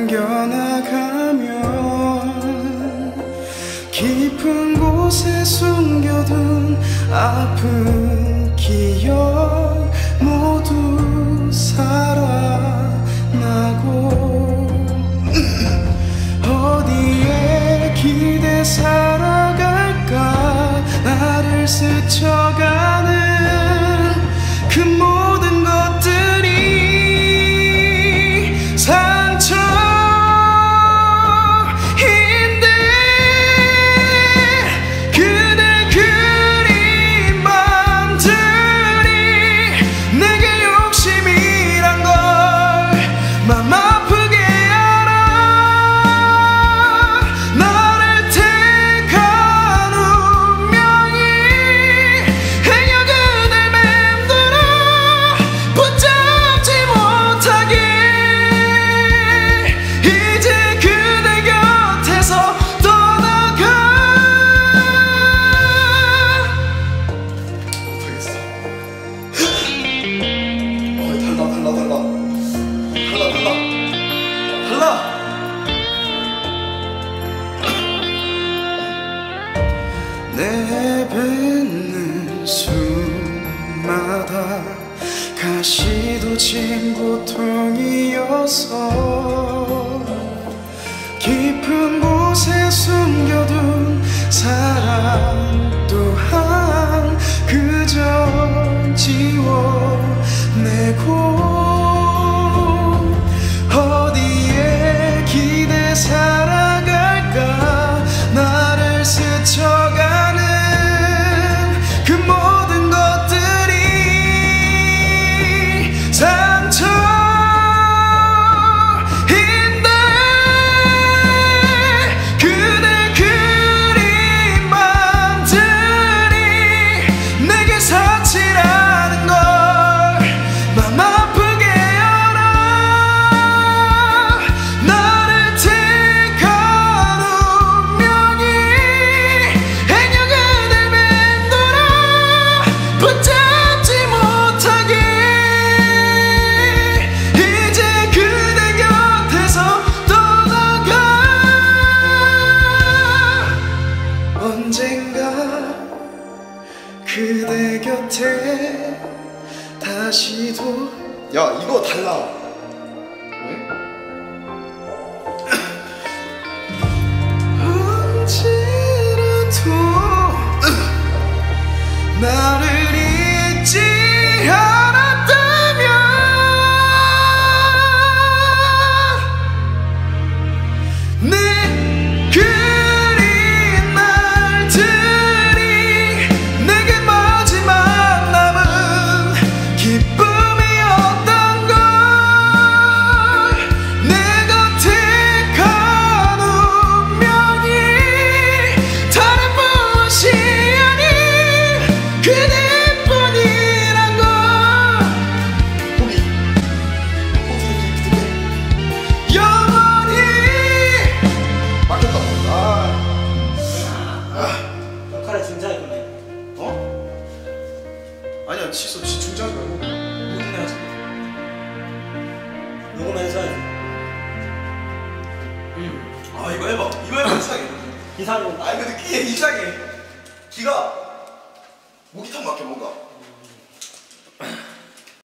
안겨나가면 깊은 곳에 숨겨둔 아픈 기억 모두 살아 달라, 달라, 달라. 달라, 달라. 내뱉는 숨마다 가시도 진 고통이어서 깊은 곳에 숨겨둔 사랑 그대 곁에 다시도 야, 이거 달라. 아니야, 취소, 지 중지하지 말고. 무슨 내야지 녹음해서 해야지. 음. 아, 이거 해봐. 이거 해봐, 이상해. 이상해. 아, 이거 느끼해, 이상해. 기가 목이 탁 막혀, 뭔가.